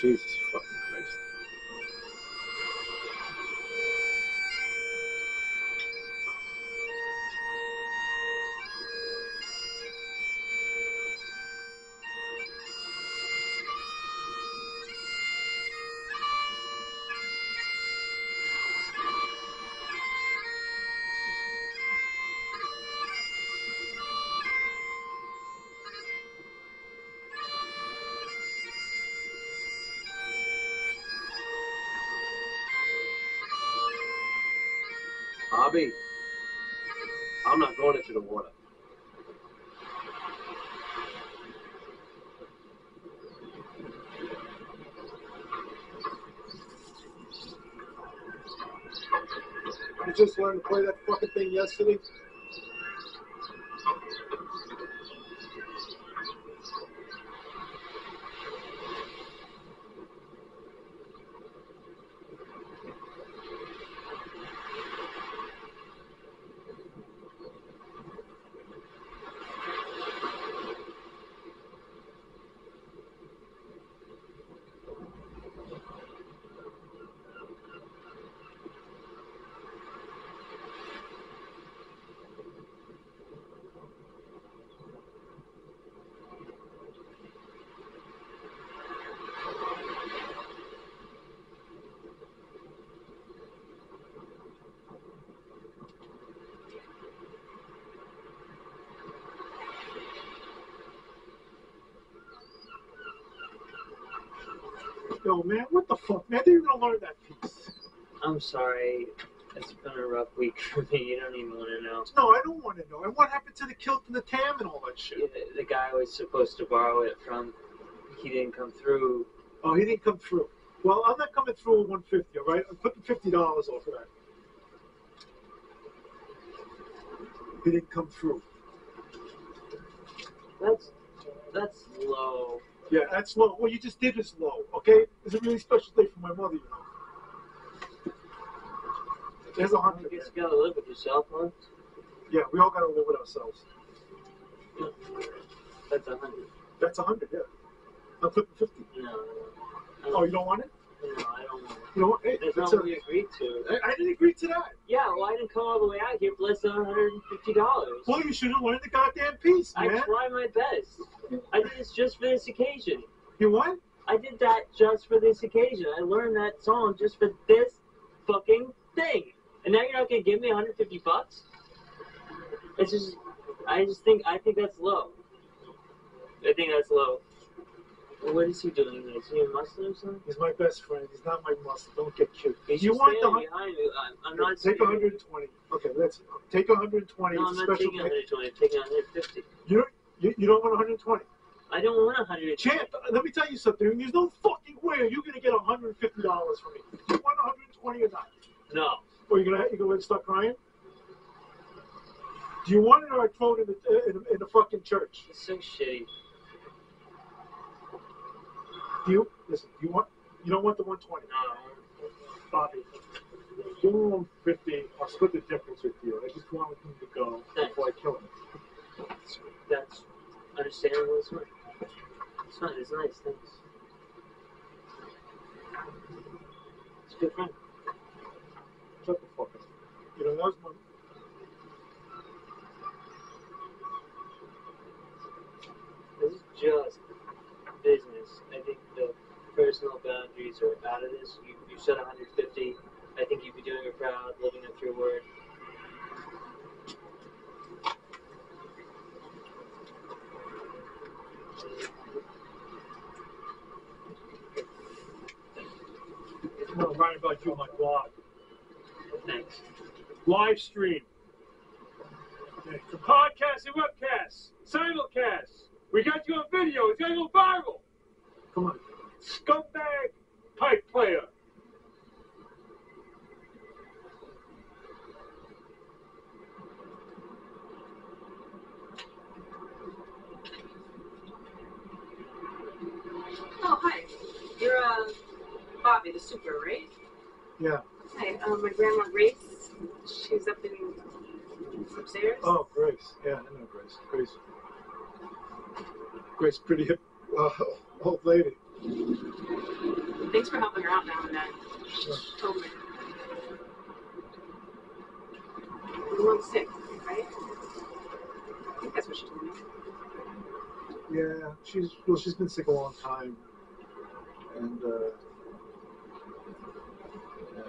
Jesus fucking Bobby, I'm not going into the water. You just learned to play that fucking thing yesterday? Yo, man, what the fuck, man? They're gonna learn that piece. I'm sorry. It's been a rough week for me. You don't even want to know. No, I don't want to know. And what happened to the kilt and the tam and all that shit? The, the guy I was supposed to borrow it from, he didn't come through. Oh, he didn't come through. Well, I'm not coming through with 150, all right? I'm putting $50 off of that. He didn't come through. That's that's low. Yeah, that's low. What you just did is low, okay? It's a really special day for my mother, you know. There's a hundred. you gotta live with yourself, huh? Yeah, we all gotta live with ourselves. That's a hundred. That's a hundred, yeah. I'm flipping 50. No, no, no. Oh, you don't want it? No, I don't want it. You know what? Hey, That's it's not what we agreed to. I, I didn't agree to that. Yeah, well, I didn't come all the way out here than $150. Well, you should have learned the goddamn piece, man. I try my best. I did this just for this occasion. You what? I did that just for this occasion. I learned that song just for this fucking thing. And now you're not gonna give me 150 bucks? It's just, I just think, I think that's low. I think that's low. What is he doing? Is he a Muslim or something? He's my best friend. He's not my Muslim. Don't get cute. He's you want the behind me. I'm, I'm not. take 120. Okay, let's take 120. No, I'm not taking 120. I'm taking 150. You don't. You, you don't want 120. I don't want 100. Champ, uh, let me tell you something. There's no fucking way you're gonna get 150 dollars from me. You want 120 or not? No. Or you gonna you gonna start crying? Do you want it or I throw it in the in, in the fucking church? It's so shitty. Do you listen? Do you want? You don't want the 120. No. Bobby, give him 150. I'll split the difference with you. I just want him to go before I kill him. That's understandable. It's fine. It's fine. It's nice. Thanks. It's a good friend. Shut the fuck up. You know that was my. This is just business. I think the personal boundaries are out of this. You, you said 150. I think you'd be doing her proud, living up to your word. I'm write about you on my blog. Thanks. Live stream. The podcast and webcast, simulcast. We got you on video. It's gonna go viral. Come on. Scumbag pipe player. Oh, hi. You're uh, Bobby, the super, right? Yeah. Hi. Um, my grandma Grace. She's up in upstairs. Oh, Grace. Yeah, I know Grace. Grace. Grace, pretty hip uh, old lady. Thanks for helping her out now and then. Totally. The one's sick, right? I think that's what she told me. Yeah, she's well. She's been sick a long time, and uh, yeah.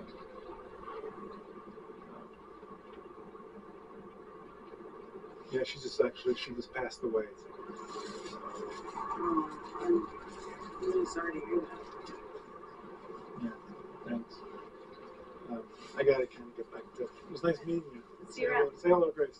yeah, she just actually she just passed away. Oh, really sorry to hear that. Thanks. Um, I gotta kind of get back to. It was nice meeting you. See you around. say hello, Grace.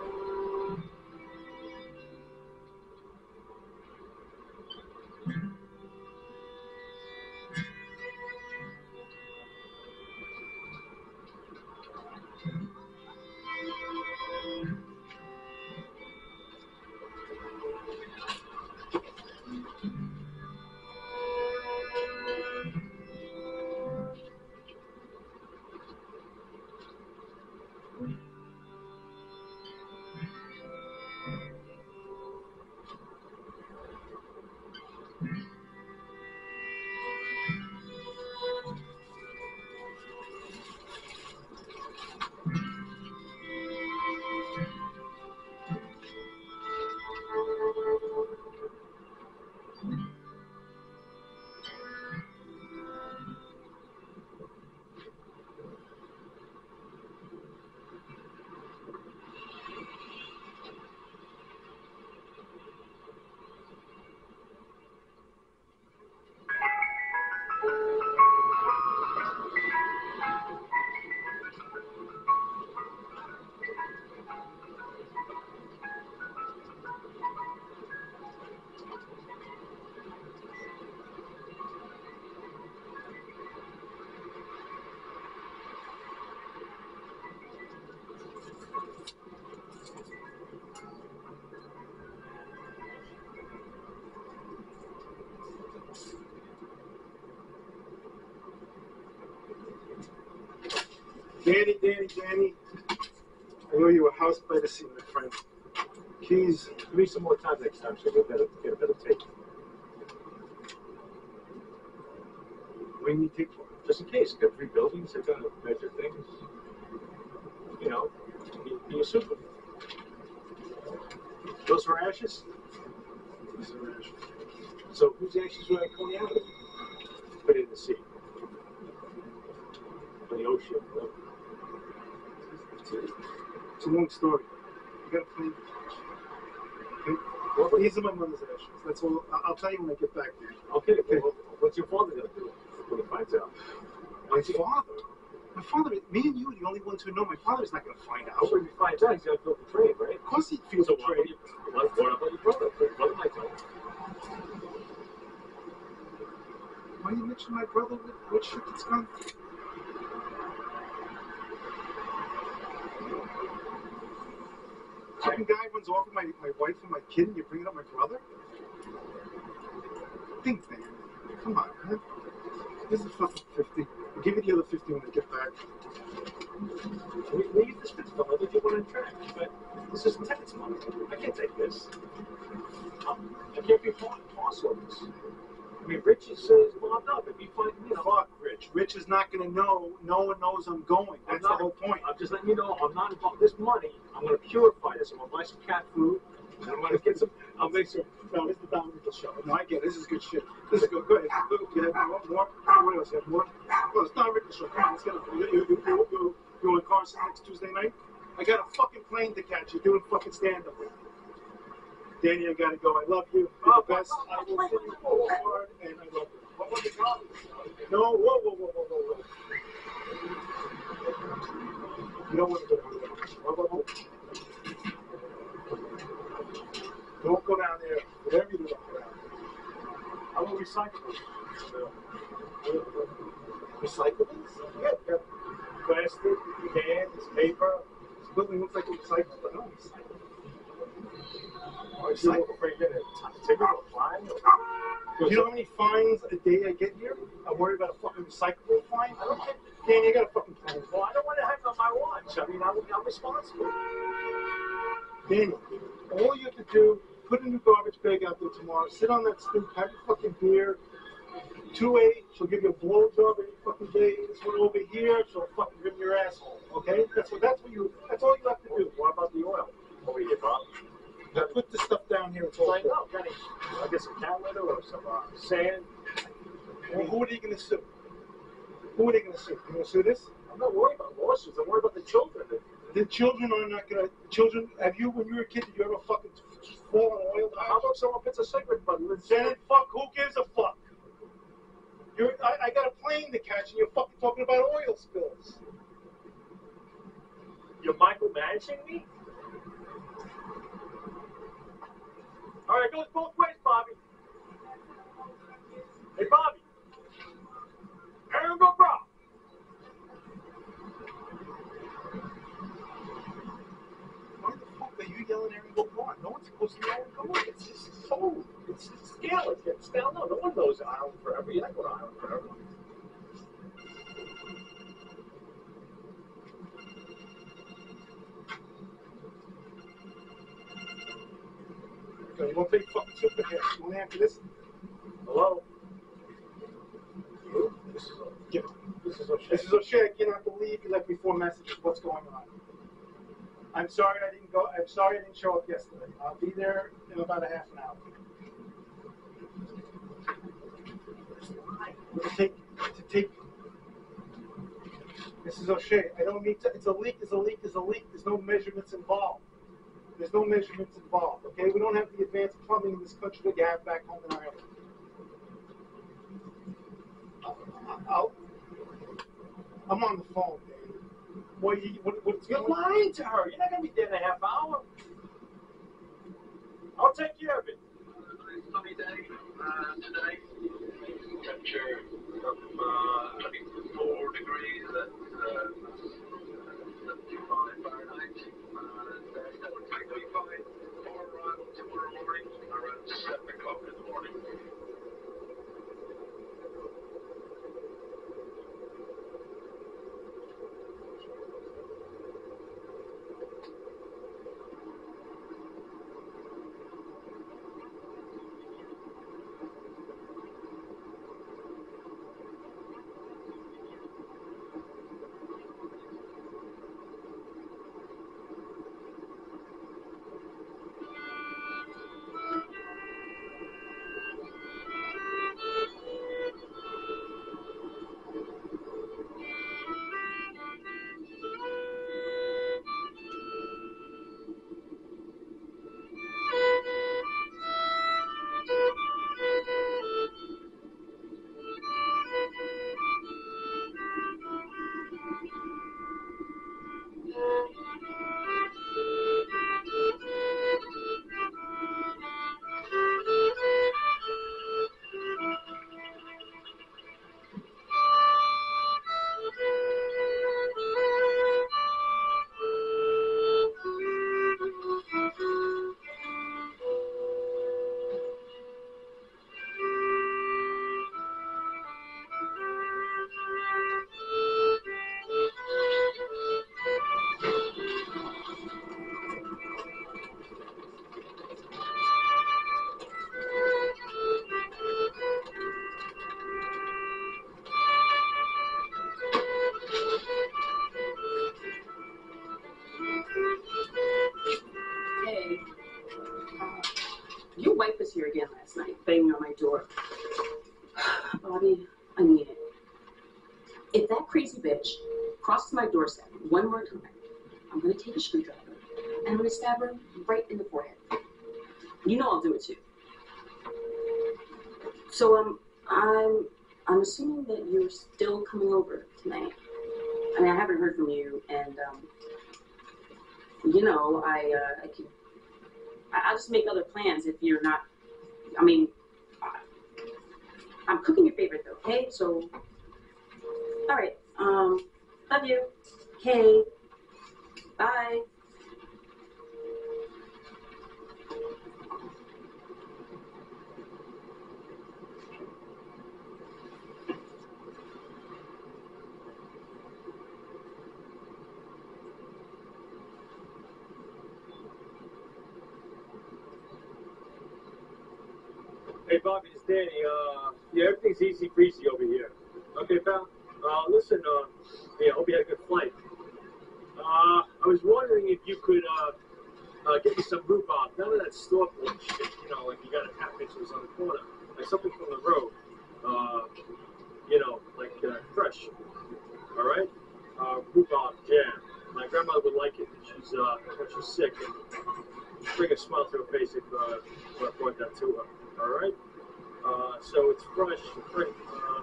Danny, Danny, Danny. I owe you a house by the sea, my friend. Keys. Give me some more time next time so you'll get a, get a better take. Do you need? Just in case, got three buildings, they're gonna measure things. You know, be, a super. Those are ashes? This is Rash. So whose ashes were coming out of? Put it in the sea. In the ocean. It's a, long story. You gotta clean. Okay? Well, these are my mother's ashes. That's all. I'll tell you when I get back there. Okay, well, what's your father gonna do when he finds out? My father. My father. Me and you are the only ones who know. My father's not gonna find How out. when he finds out, he's gonna feel betrayed, right? Of course he feels So betrayed. what, what about your brother? Your brother might tell him. Why do you mention my brother with shit that's gone? Fucking guy runs off with my, my wife and my kid, and you're bringing up my brother? Think, man. Come on. This is fucking 50. I'll give you the other 50 when I get back. We leave this for the other people in track, but this is tenants money. I can't take this. Um, I can't be falling toss on. I mean, Ritch is uh, locked up. If you find, you know, Fuck Ritch. Is not going to know. No one knows I'm going. That's the not- whole point. I'm just letting you know I'm not involved. This money, I'm going to purify this. I'm going to buy some cat food. I'm going to get some. I'll make some. No, this is the Don Rickles show. No, I get it. This is good shit. This is good. Go ahead. Go ahead. More? more? What else? You have more? Well, it's Don Rickles show. Come on, let's get it. You, you, you, you, you, you in Carson next Tuesday night? I got a fucking plane to catch. You're doing fucking stand up. Danny, I gotta go. I love you. You're the oh, best. Oh, I will send you forward, and I love you. No, whoa, whoa, whoa, whoa, whoa, whoa. You don't want to go down there. Whoa, whoa, whoa. Don't go down there. Whatever you do, don't go down there. I will recycle it. Recyclables? Yeah, got plastic, cans, paper. This building looks like a recycle, but no recycle. You're gonna take it or fine. Do you know how many fines a day I get here? I'm worried about a fucking recyclable fine. I don't care. Dan, you got a fucking plan. Well, I don't want to have it on my watch. I mean, I'm, I'm responsible. Daniel, all you have to do, put a new garbage bag out there tomorrow, sit on that stoop, have your fucking beer. 2A, she'll give you a blowjob every fucking day. This one over here, she'll fucking rip your asshole. Okay? That's what that's what you that's all you have to do. What about the oil? Over here, Bob. Now put the stuff down here, Like, good. no, Kenny. I guess some cat litter or some uh, sand. Well, who are they gonna sue? Who are they gonna sue? You gonna sue this? I'm not worried about lawsuits. I'm worried about the children. The children are not gonna children have you when you were a kid did you ever fucking fall in oil? How about someone puts a cigarette butt in the Then fuck, who gives a fuck? You're, I, I got a plane to catch and you're fucking talking about oil spills. You're micromanaging me? All right, it goes both ways, Bobby. Hey, Bobby. Aaron go. Why the fuck are you yelling at go on? No one's supposed to know what's on. It's just so. It's just scale. It gets down. No, no one knows Ireland forever. You're not going to Ireland forever. Okay, you want big fucking super here? You want to answer this? Hello? This is Yeah. This is O'Shea. This is O'Shea. I cannot believe you left me four messages. What's going on? I'm sorry I didn't go. I'm sorry I didn't show up yesterday. I'll be there in about a half an hour. To take, to take. This is O'Shea. I don't need to. It's a leak. It's a leak. It's a leak. There's no measurements involved. There's no measurements involved. Okay, we don't have the advanced plumbing in this country that you have back home in Ireland. I'll, I'll, I'm on the phone, man. What, you, what, what's You're going on? lying to her. You're not going to be there in a half hour. I'll take care of it. sunny day uh, today. Temperature of uh, 24 degrees at uh, 75 Fahrenheit. And uh, that would take me fine for uh, morning around 7 o'clock in the morning. Your wife was here again last night, banging on my door. Bobby, I mean it. If that crazy bitch crosses my doorstep one more time, I'm gonna take a screwdriver and I'm gonna stab her right in the forehead. You know I'll do it too. So um, I'm I'm assuming that you're still coming over tonight. I mean, I haven't heard from you, and um, you know, I uh, I I- I'll just make other plans if you're not. I mean, I'm cooking your favorite though, okay? So, all right. Um, love you. Okay. Bye. Hey, Bobby, it's Danny. Uh, yeah, everything's easy breezy over here. Okay, pal? Uh, listen, uh, yeah, hope you had a good flight. Uh, I was wondering if you could, uh, uh, get me some rhubarb. None of that store bought shit, you know, like you got a half inches on the corner. Like something from the road. Uh, you know, like, uh, fresh. Alright? Uh, rhubarb jam. My grandmother would like it. She's, uh, she's sick. And bring a smile to her face if, uh, I brought that to her. All right. Uh, so it's fresh. uh,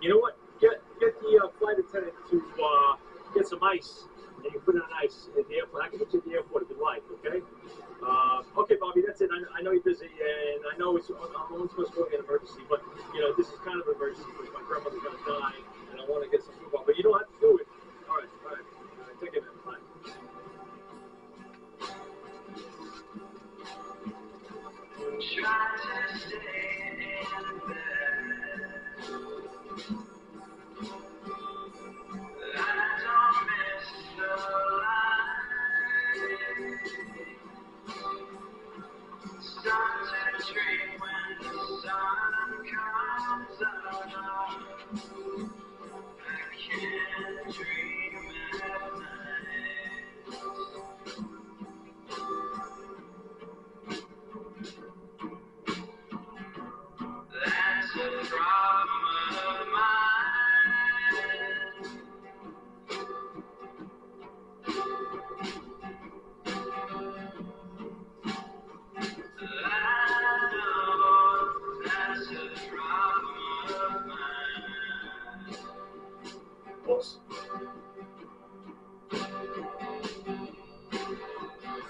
you know what? Get get the uh, flight attendant to uh, get some ice, and you put it on ice at the airport. I can get you at the airport if you like. Okay. Uh, okay, Bobby. That's it. I, I know you're busy, and I know it's I'm only supposed to go in an emergency, but you know this is kind of an emergency because my grandmother's gonna die, and I want to get some food. But you don't have to do it.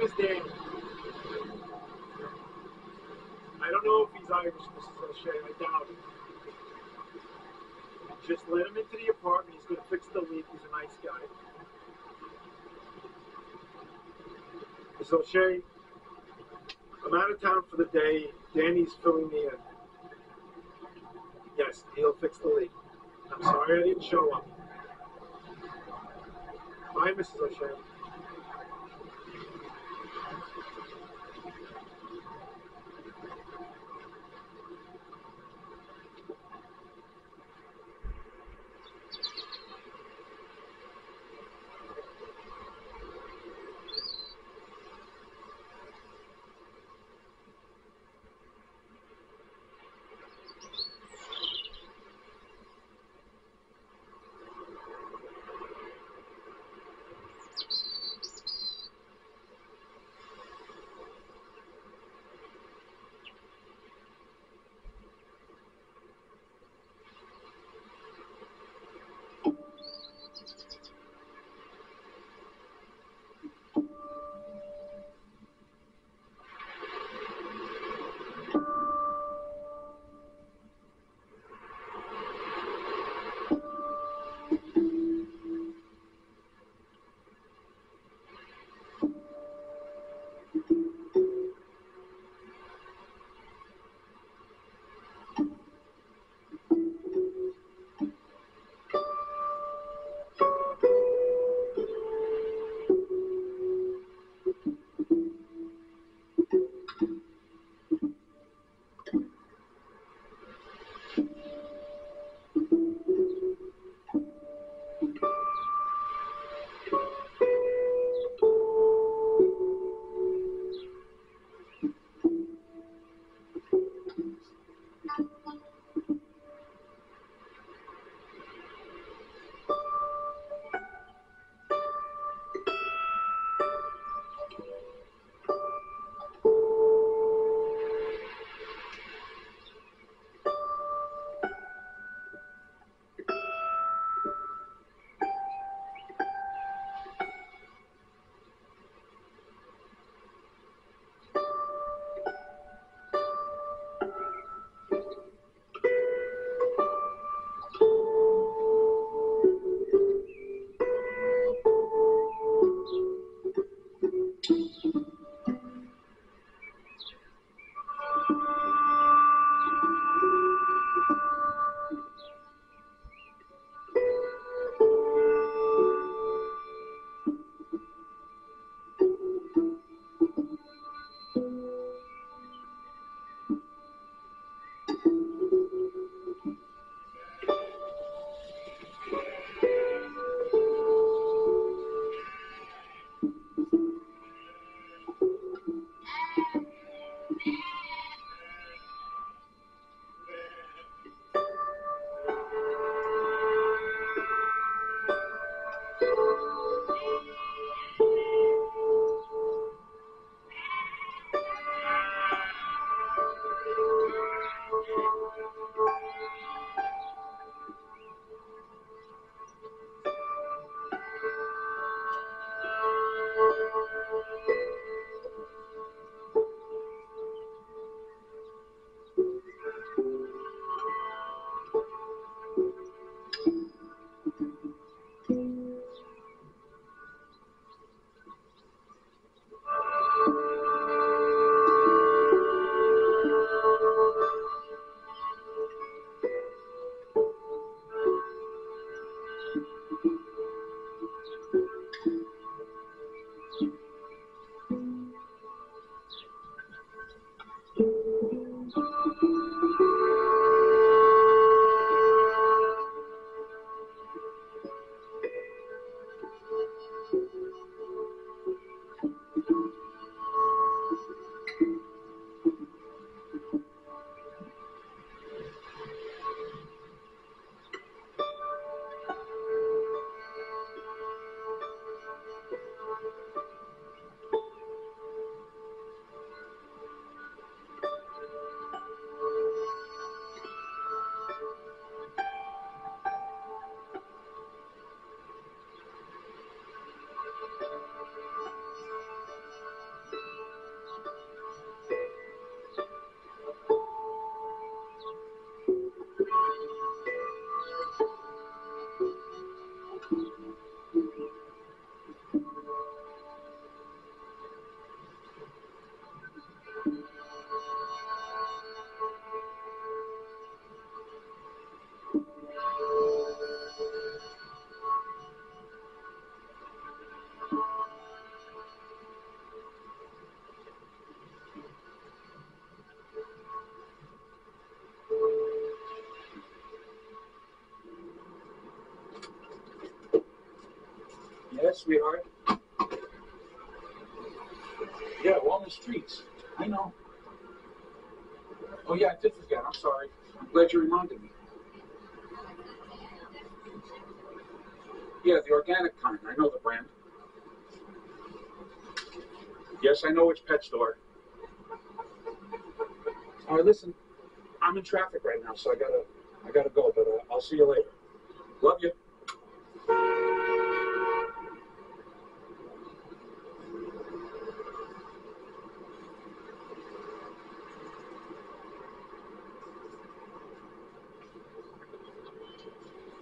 name is Danny. I don't know if he's Irish, Mrs. O'Shea. I doubt it. Just let him into the apartment. He's going to fix the leak. He's a nice guy. Mrs. O'Shea, I'm out of town for the day. Danny's filling me in. Yes, he'll fix the leak. I'm sorry I didn't show up. Bye, Mrs. O'Shea. Yes, sweetheart. Yeah, Walnut Streets. I know. Oh yeah, I did forget. I'm sorry. I'm glad you reminded me. Yeah, the organic kind. I know the brand. Yes, I know which pet store. All right, listen. I'm in traffic right now, so I gotta, I gotta go. But uh, I'll see you later. Love you.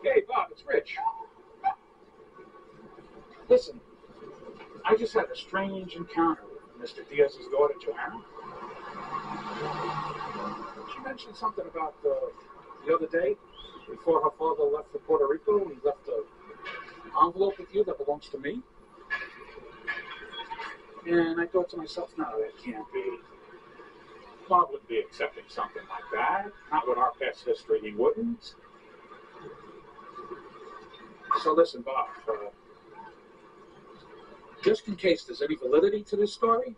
Hey, Bob, it's Ritch. Listen, I just had a strange encounter Mr. Diaz's daughter, Joanna. She mentioned something about uh, the other day, before her father left for Puerto Rico, he left an envelope with you that belongs to me. And I thought to myself, no, that can't be. Bob wouldn't be accepting something like that. Not with our past history, he wouldn't. So listen, Bob, uh, just in case there's any validity to this story,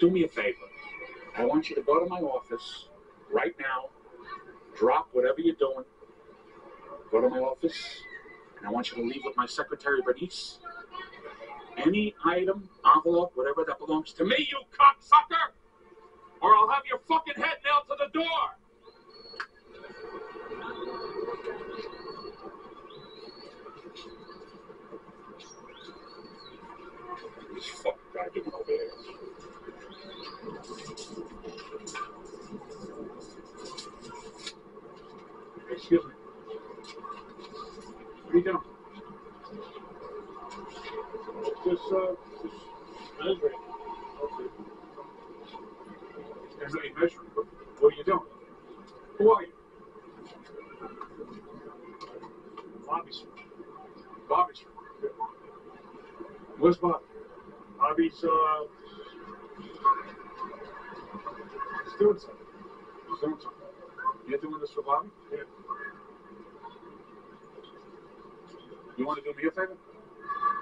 do me a favor. I want you to go to my office right now, drop whatever you're doing, go to my office, and I want you to leave with my secretary, Bernice, any item, envelope, whatever that belongs to me, you cocksucker, or I'll have your fucking head nailed to the door. This fucking over there. Excuse me. What are you doing? Just, uh, just measuring. There's any measuring. What, are you doing? Who are you? Bobby's, Bobby's. Where's Bob? Bobby's, uh, he's doing something. He's doing something. You're doing this for Bobby? Yeah. You want to do me a favor?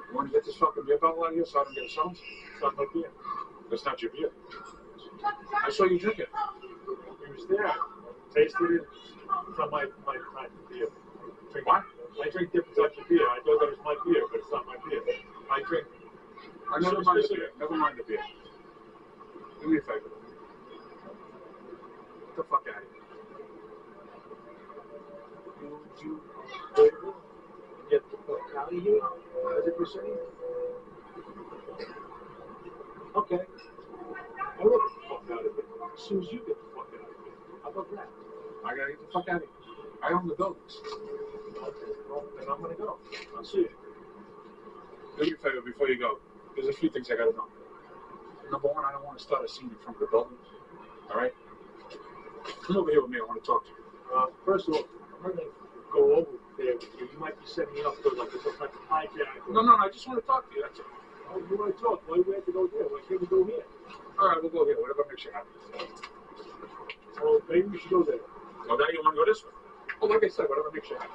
You want to get this fucking beer bottle out of here so I don't get a summons? It's not my beer. That's not your beer. I saw you drink it. He was there. Tasted it. It's not my, my type beer. Drink, What? I drink different types of beer. I thought that was my beer, but it's not my beer. I drink I never mind the beer. Never mind the beer. Do me a favor. Get the fuck out of here. you, you, get the fuck out of here, as if you're saying. Okay. I will get the fuck out of here as soon as you get the fuck out of here. How about that? I gotta get the fuck out of here. I own the buildings. Okay, well, then I'm gonna go. I'll see you. Do me a favor before you go. There's a few things I gotta know. Number one, I don't want to start a scene in front of the building. All right? Come over here with me. I want to talk to you. Uh, first of all, I'm not gonna go over there with you. You might be setting me up for like some type of hijack. No, no, no. I just want to talk to you. That's it. Oh, you wanna talk? Why do we have to go there? Why can't we go here? All right, we'll go here. Whatever makes you happy. Well, maybe we should go there. Oh, now you want to go this way? Oh, like I said, whatever makes you happy.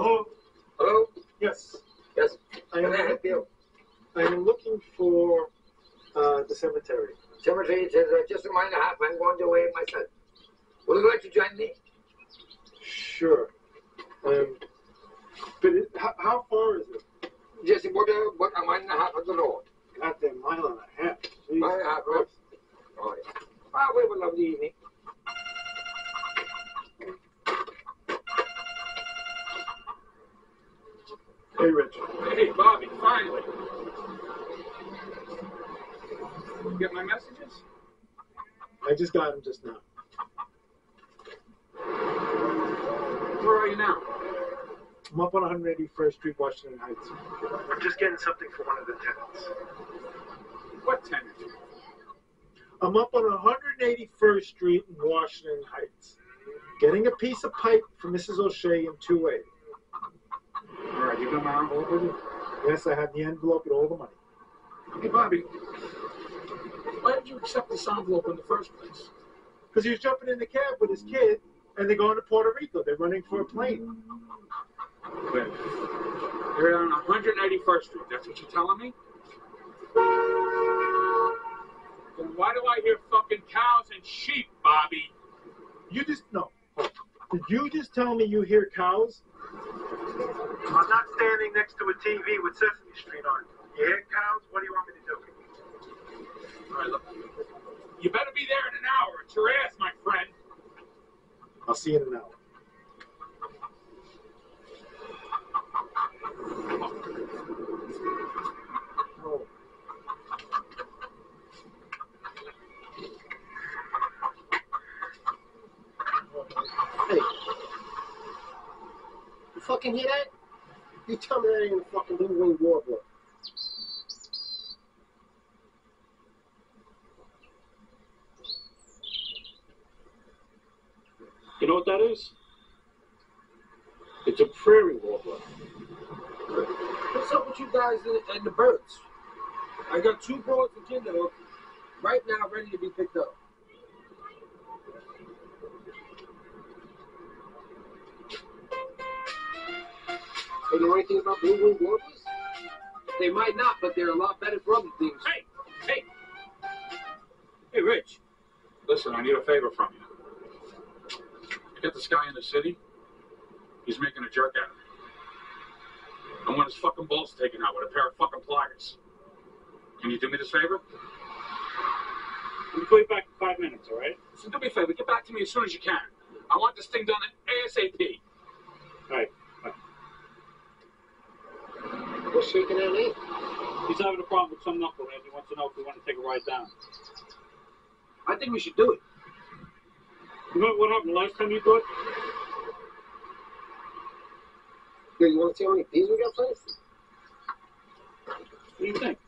Oh, Hello? yes. Yes. I Can I am, help you? I am looking for uh, the cemetery. Cemetery says uh, just a mile and a half. I'm going to away myself. Would you like to join me? Sure. Um, but it, how, how far is it? Just about a, about a mile and a half of the road. Goddamn mile and a half. Jesus Mile and a half road. Christ. All right. Ah, we have a lovely evening. Hey, Richard. Hey, Bobby, finally. Get my messages? I just got them just now. Where are you now? I'm up on 181st Street, Washington Heights. I'm just getting something for one of the tenants. What tenant? I'm up on 181st Street in Washington Heights, getting a piece of pipe from Mrs. O'Shea in 2A. All right, you got my envelope with you? Yes, I have the envelope with all the money. Hey, Bobby, why did you accept this envelope in the first place? Because he was jumping in the cab with his kid, and they're going to Puerto Rico. They're running for a plane. Wait, you're on 181st Street. That's what you're telling me? Then why do I hear fucking cows and sheep, Bobby? You just no. Did you just tell me you hear cows? I'm not standing next to a TV with Sesame Street on. You hear cows? What do you want me to do? All right, look. You better be there in an hour. It's your ass, my friend. I'll see you in an hour. Oh. Hey. You fucking hear that? You tell me that ain't a fucking blue wing warbler. You know what that is? It's a prairie warbler. What's up with you guys and, and the birds? I got two birds for Kinderhook right now ready to be picked up. Hey, you know anything about blue wing warblers? They might not, but they're a lot better for other things. Hey, hey. Hey, Ritch. Listen, I need a favor from you. You get this guy in the city? He's making a jerk out of me. I want his fucking balls taken out with a pair of fucking pliers. Can you do me this favor? Let me call you back in five minutes, all right? So do me a favor, get back to me as soon as you can. I want this thing done ASAP. All right. What's shaking that name? He's having a problem with some knucklehead. He wants to know if we want to take a ride down. I think we should do it. You know what happened last time you thought? Here, you want to see how many bees we got placed? What do you think?